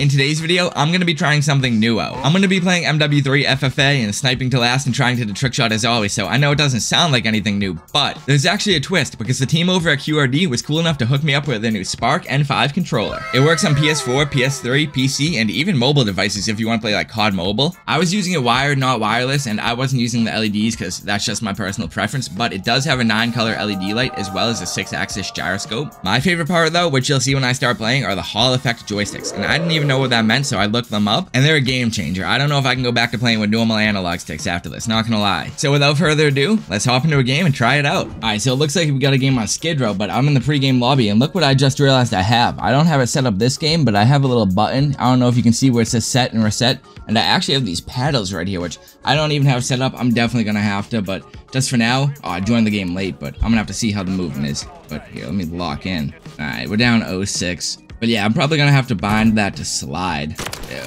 In today's video, I'm going to be trying something new out. I'm going to be playing MW3 FFA and sniping to last and trying to the trick shot as always, so I know it doesn't sound like anything new, but there's actually a twist because the team over at QRD was cool enough to hook me up with their new Spark N5 controller. It works on PS4, PS3, PC, and even mobile devices if you want to play like COD Mobile. I was using it wired, not wireless, and I wasn't using the LEDs because that's just my personal preference, but it does have a 9 color LED light as well as a 6 axis gyroscope. My favorite part though, which you'll see when I start playing, are the Hall effect joysticks, and I didn't even know what that meant, so I looked them up, and they're a game changer. I don't know if I can go back to playing with normal analog sticks after this, not gonna lie. So without further ado, let's hop into a game and try it out. Alright, so it looks like we got a game on Skid Row, but I'm in the pre-game lobby, and look what I just realized I have. I don't have it set up this game, but I have a little button. I don't know if you can see where it says set and reset, and I actually have these paddles right here, which I don't even have set up. I'm definitely gonna have to, but just for now, oh, I joined the game late, but I'm gonna have to see how the movement is. But here, let me lock in. Alright, we're down 06. But yeah, I'm probably gonna have to bind that to slide.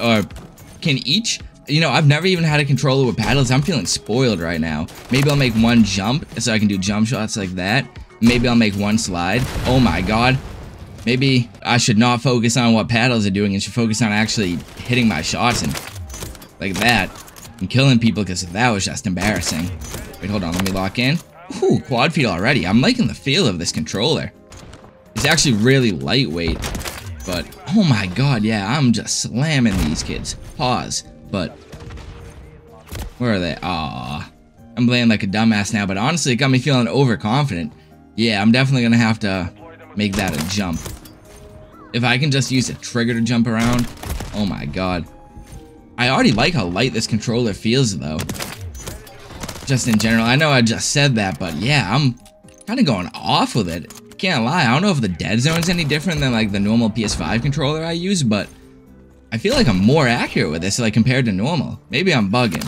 Or can each you know, I've never even had a controller with paddles. I'm feeling spoiled right now. Maybe I'll make one jump so I can do jump shots like that. Maybe I'll make one slide. Oh my god. Maybe I should not focus on what paddles are doing and should focus on actually hitting my shots and like that and killing people because that was just embarrassing. Wait, hold on. Let me lock in. Ooh, quad feed already. I'm liking the feel of this controller. It's actually really lightweight. But, oh my god, yeah, I'm just slamming these kids. Pause. But, where are they? Ah, I'm playing like a dumbass now, but honestly, it got me feeling overconfident. Yeah, I'm definitely gonna have to make that a jump. If I can just use a trigger to jump around, oh my god. I already like how light this controller feels, though. Just in general, I know I just said that, but yeah, I'm kind of going off with it can't lie, I don't know if the dead zone's any different than like the normal PS5 controller I use, but I feel like I'm more accurate with this like compared to normal. Maybe I'm bugging.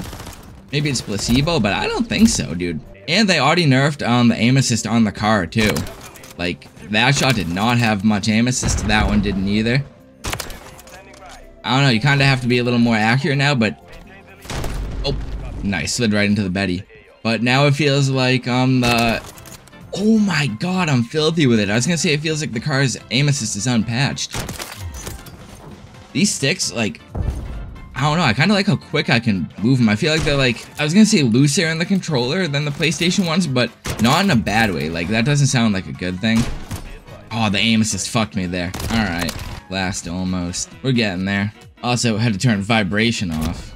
Maybe it's placebo, but I don't think so, dude. And they already nerfed um, the aim assist on the car too. Like, that shot did not have much aim assist, that one didn't either. I don't know, you kind of have to be a little more accurate now, but... Oh, nice, slid right into the Betty. But now it feels like um the Oh my god, I'm filthy with it. I was gonna say it feels like the car's aim assist is unpatched. These sticks, like, I don't know, I kind of like how quick I can move them. I feel like they're like, I was gonna say looser in the controller than the PlayStation ones, but not in a bad way. Like, that doesn't sound like a good thing. Oh, the aim assist fucked me there. Alright, last almost. We're getting there. Also, had to turn vibration off.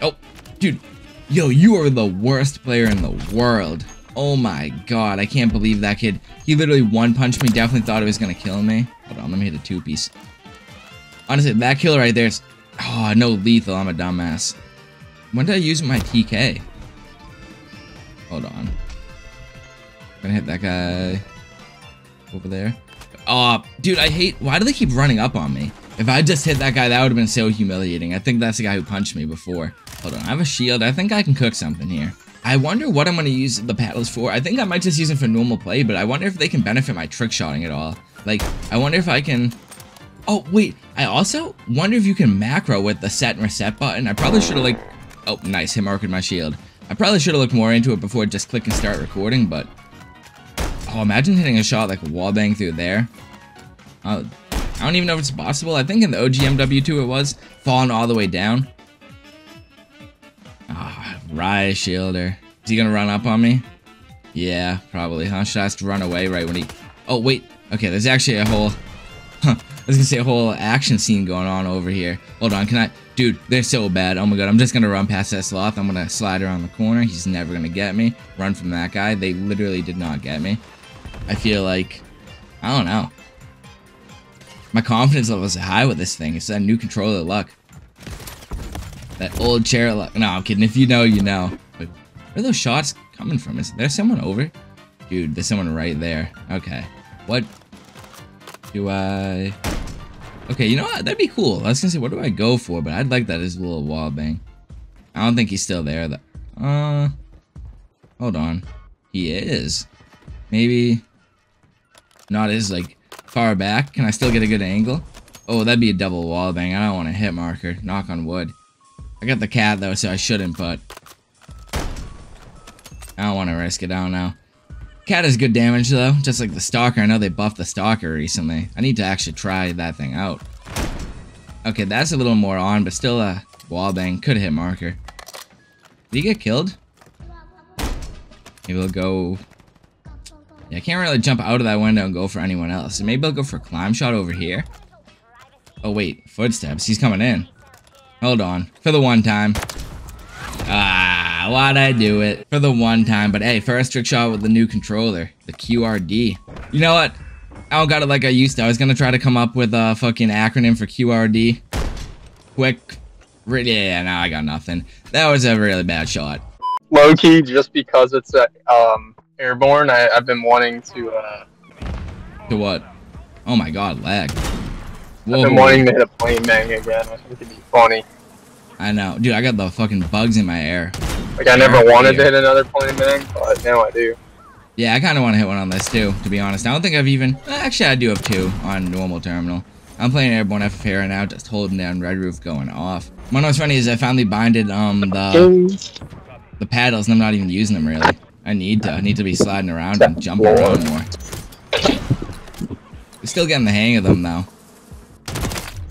Oh, dude. Yo, you are the worst player in the world. Oh my god, I can't believe that kid. He literally one punched me, definitely thought it was gonna kill me. Hold on, let me hit a two piece. Honestly, that kill right there is... Oh, no lethal, I'm a dumbass. When did I use my TK? Hold on. I'm gonna hit that guy over there. Oh, dude, I hate... Why do they keep running up on me? If I just hit that guy, that would have been so humiliating. I think that's the guy who punched me before. Hold on, I have a shield. I think I can cook something here. I wonder what I'm going to use the paddles for. I think I might just use them for normal play, but I wonder if they can benefit my trick shotting at all. Like, I wonder if I can... Oh, wait. I also wonder if you can macro with the set and reset button. I probably should have, like... Oh, nice. Hit marked my shield. I probably should have looked more into it before just click and start recording, but... Oh, imagine hitting a shot like a wall bang through there. Uh, I don't even know if it's possible. I think in the OG MW2 it was. Falling all the way down. Riot Shielder. Is he gonna run up on me? Yeah, probably, huh? Should I to run away right when he... Oh, wait. Okay, there's actually a whole... Huh. I was gonna say a whole action scene going on over here. Hold on, can I... Dude, they're so bad. Oh my god, I'm just gonna run past that sloth. I'm gonna slide around the corner. He's never gonna get me. Run from that guy. They literally did not get me. I feel like... I don't know. My confidence level is high with this thing. It's that new controller luck. That old chair. No, I'm kidding. If you know, you know. But where are those shots coming from? Is there someone over? Dude, there's someone right there. Okay. What do I... Okay, you know what? That'd be cool. I was gonna say, what do I go for? But I'd like that as a little wall bang. I don't think he's still there. Though. Uh, hold on. He is. Maybe not as, like, far back. Can I still get a good angle? Oh, that'd be a double wall bang. I don't want a hit marker. Knock on wood. I got the cat though, so I shouldn't, but... I don't want to risk it, I don't know. Cat is good damage though, just like the Stalker. I know they buffed the Stalker recently. I need to actually try that thing out. Okay, that's a little more on, but still a wall bang. Could hit marker. Did he get killed? Maybe we'll go... Yeah, I can't really jump out of that window and go for anyone else. maybe I'll go for climb shot over here. Oh, wait. Footsteps. He's coming in. Hold on. For the one time. Ah, why'd I do it? For the one time. But hey, first trick shot with the new controller. The QRD. You know what? I don't got it like I used to. I was gonna try to come up with a fucking acronym for QRD. Quick. Yeah, now I got nothing. That was a really bad shot. Low key, just because it's uh, um, airborne, I, have been wanting to. Uh, to what? Oh my god, lag. Whoa. I've been wanting to hit a plane bang again. I think it'd be funny. I know. Dude, I got the fucking bugs in my air. Like, I never wanted to hit another plane bang, but now I do. Yeah, I kind of want to hit one on this too, to be honest. I don't think I've even... Actually, I do have two on normal terminal. I'm playing Airborne FFA right now, just holding down Red Roof going off. One of what's funny is I finally binded um the the paddles and I'm not even using them really. I need to. I need to be sliding around and jumping around more. Still getting the hang of them though.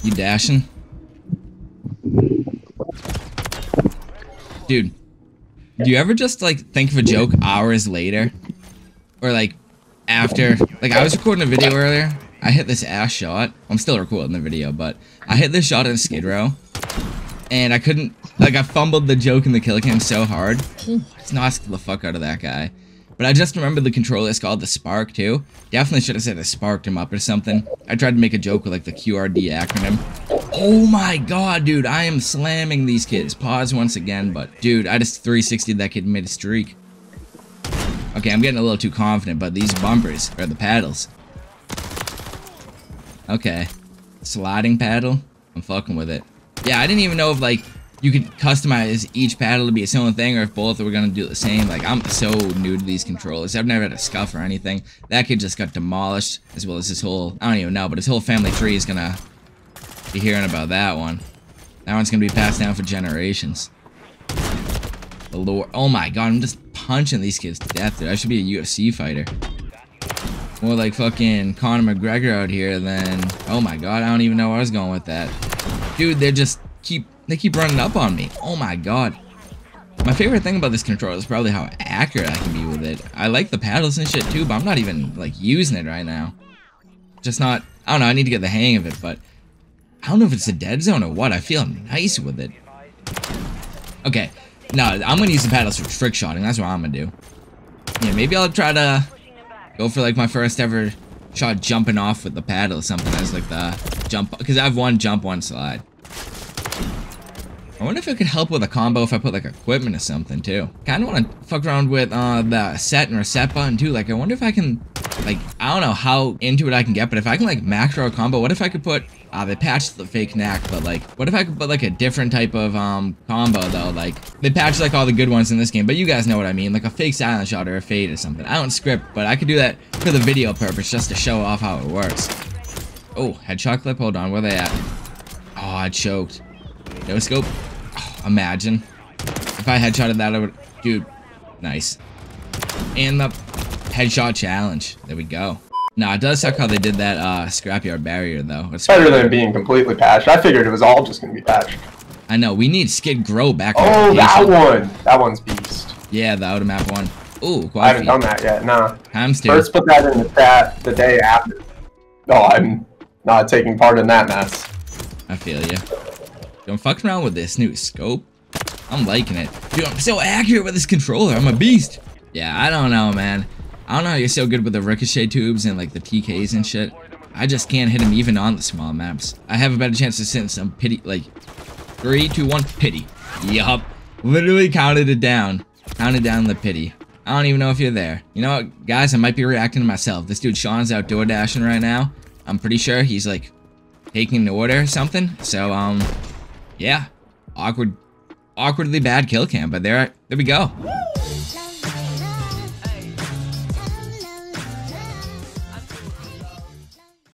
You dashing? Dude, do you ever just like think of a joke hours later? Or like after like I was recording a video earlier. I hit this ass shot. I'm still recording the video, but I hit this shot in Skid Row. And I couldn't like I fumbled the joke in the kill cam so hard. It's knocked the fuck out of that guy. But I just remember the controller is called the Spark too. Definitely should have said I sparked him up or something. I tried to make a joke with like the QRD acronym. Oh my god, dude, I am slamming these kids. Pause once again, but dude, I just 360 that kid made a streak. Okay, I'm getting a little too confident, but these bumpers are the paddles. Okay. Sliding paddle? I'm fucking with it. Yeah, I didn't even know if like you could customize each paddle to be its own thing or if both were gonna do the same. Like, I'm so new to these controllers. I've never had a SCUF or anything. That kid just got demolished, as well as his whole, I don't even know, but his whole family tree is gonna be hearing about that one. That one's gonna be passed down for generations. The lore. Oh my god, I'm just punching these kids to death, dude. I should be a UFC fighter. More like fucking Conor McGregor out here than... Oh my god, I don't even know where I was going with that. Dude, they just keep they keep running up on me. Oh my god. My favorite thing about this controller is probably how accurate I can be with it. I like the paddles and shit too, but I'm not even, like, using it right now. Just not... I don't know, I need to get the hang of it, but... I don't know if it's a dead zone or what. I feel nice with it. Okay. No, I'm gonna use the paddles for trick shotting. That's what I'm gonna do. Yeah, maybe I'll try to go for, like, my first ever shot jumping off with the paddle or something as, like, the jump... Because I have one jump, one slide. I wonder if it could help with a combo if I put like equipment or something too. Kind of want to fuck around with uh, the set and reset button too. Like I wonder if I can, like, I don't know how into it I can get, but if I can like macro a combo, what if I could put, uh, they patched the fake knack, but like, what if I could put like a different type of um combo though? Like, they patched like all the good ones in this game, but you guys know what I mean. Like a fake silent shot or a fade or something. I don't script, but I could do that for the video purpose just to show off how it works. Oh, headshot clip, hold on, where they at? Oh, I choked. No scope. Imagine. If I headshotted that, I would... Dude. Nice. And the headshot challenge. There we go. Nah, it does suck how they did that uh, scrapyard barrier, though. It's better than being completely patched. I figured it was all just going to be patched. I know. We need Skid Row back. Oh, that one. That one's beast. Yeah, the auto map one. Ooh, I haven't done that yet. Nah. Times two. First, put that in the chat the day after. No, I'm not taking part in that mess. I feel you. I'm fucking around with this new scope. I'm liking it. Dude, I'm so accurate with this controller. I'm a beast. Yeah, I don't know, man. I don't know you're so good with the ricochet tubes and like the TKs and shit. I just can't hit him even on the small maps. I have a better chance to send some pity, like, three, two, one, pity. Yup. Literally counted it down. Counted down the pity. I don't even know if you're there. You know what, guys, I might be reacting to myself. This dude Sean's out DoorDashing right now. I'm pretty sure he's like taking an order or something. So, um, yeah, awkward, awkwardly bad kill cam, but there, there we go.